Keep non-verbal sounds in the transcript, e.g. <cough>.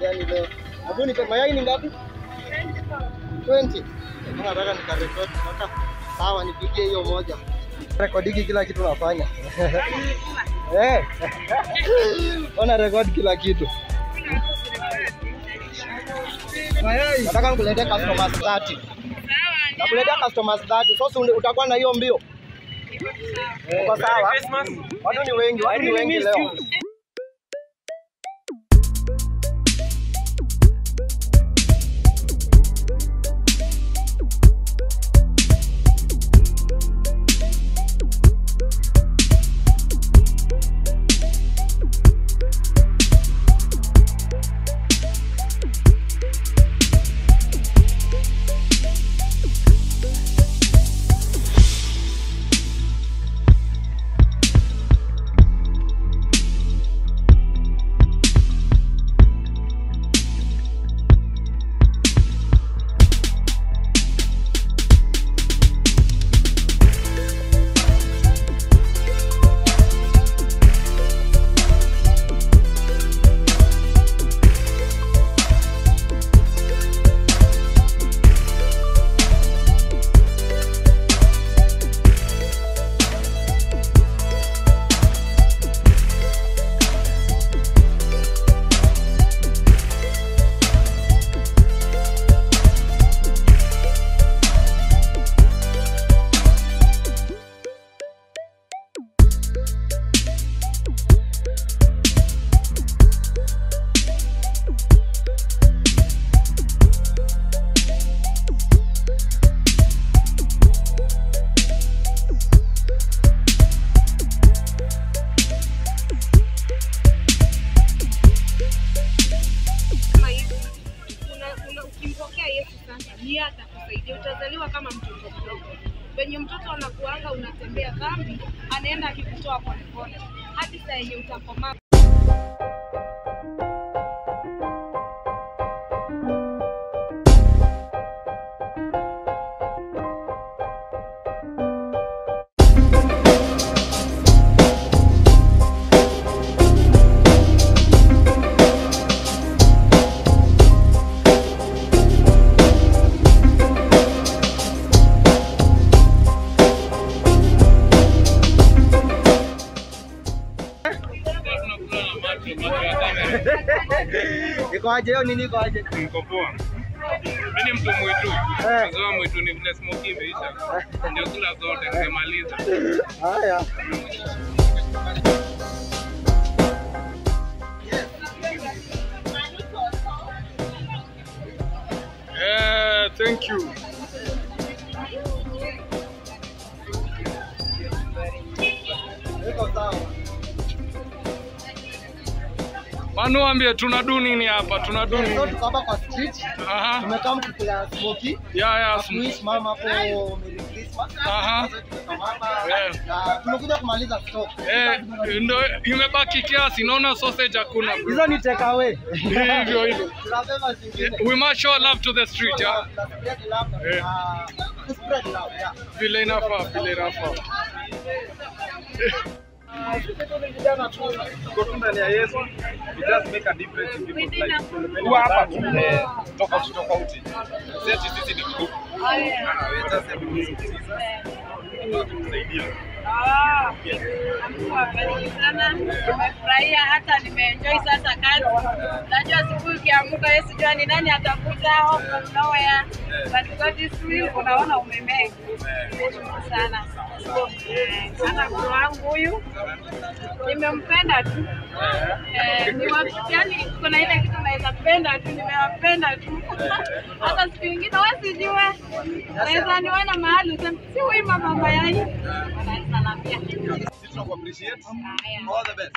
Hebu nipe mayai ni ngapi? 20. Nataka nikarekodi. Sawa, nipigie hiyo moja. Rekodiki kila kitu nafanya. <laughs> Eh. <laughs> Ona rekodi kila kitu. Mayai. Nataka nikuletee customers 30. Nakuletea customers 30. Sasa so, utakuwa na hiyo mbio. Uko sawa? Watu ni wengi, watu ni wengi leo. Atakusaidia. Utazaliwa kama mtoto mdogo, venye mtoto anakuanga unatembea dhambi, anaenda akikutoa polepole hadi saa yenye utakomaa. Iko aje yo nini iko aje? Niko poa. Mimi mtu mwitu. Eh. Kazoa mwitu ni vile smoke imeisha. Ndio kula zote nimemaliza. Haya. Manuambie tunadu nini hapa? Tunadu So nini? tuko hapa kwa street. Aha. Tumekaa mkikula smoky. Ya ya. Kuishi mama hapo Merry Christmas. Aha. Na tumekuja kumaliza stock. Eh, ndio imebaki kiasi. Naona sausage hakuna. Hizo ni take away. Hivyo hivyo. <laughs> Tunabeba zingine. We must show love to the street, yeah. Eh. spread love, yeah. Vile inafaa, vile inafaa. <laughs> Tuko tu ndani hapa tu eh, tofauti tofauti. Si sisi ni. Ah. Nimefurahia hata nimeenjoy sasa kazi. Najua siku ukiamka wewe sijua ni nani atakuja of nowhere. But. Unaona umemake. Sana. Eh, Sana mtu wangu huyu nimempenda tu. Eh, yani kuna ile kitu naweza penda tu, nimewapenda tu. <laughs> Hata siku nyingine wewe sijue. Naweza niona mahali useme si huyu mama niambia. Sisi. All the best.